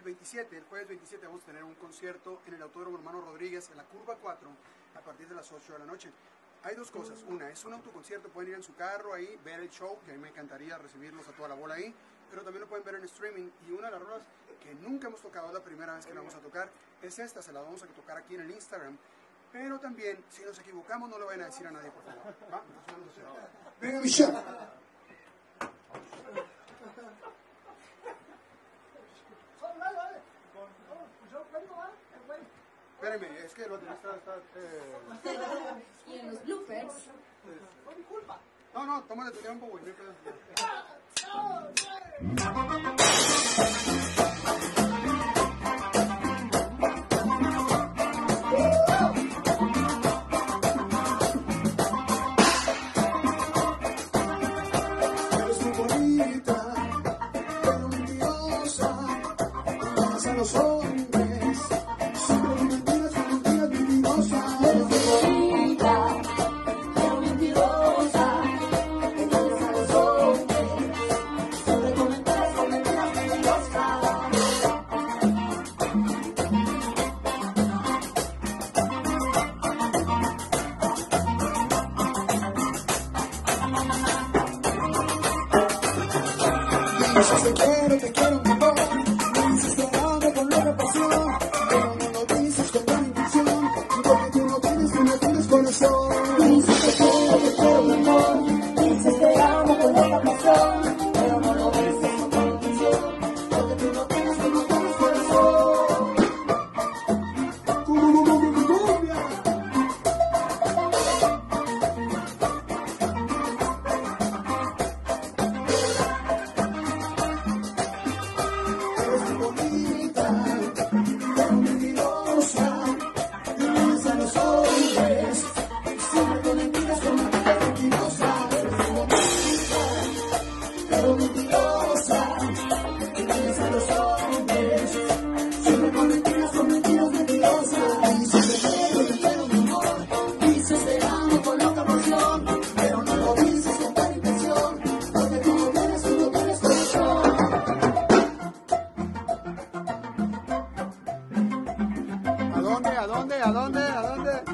el 27, el jueves 27 vamos a tener un concierto en el Autódromo Hermano Rodríguez, en la curva 4, a partir de las 8 de la noche. Hay dos cosas. Una, es un autoconcierto, pueden ir en su carro ahí, ver el show, que a mí me encantaría recibirlos a toda la bola ahí, pero también lo pueden ver en streaming. Y una de las rolas que nunca hemos tocado, es la primera vez que la vamos a tocar, es esta, se la vamos a tocar aquí en el Instagram. Pero también, si nos equivocamos, no lo vayan a decir a nadie, por favor. ¿Va? Venga, Michelle. Espérenme, es que el baterista está... Eh... Y en los bloopers. No, no, tómale tu tiempo, güey. no hay Dices te quiero, te quiero un montón. Mentirosa, que piensa a los hombres. Siempre con mentiras, con mentiras mentirosas. Quiero, mi amor. Dices, te amo con otra pasión. Pero no lo dices con tal intención. Porque tú no quieres, tú no quieres corazón. ¿A dónde, a dónde, a dónde, a dónde?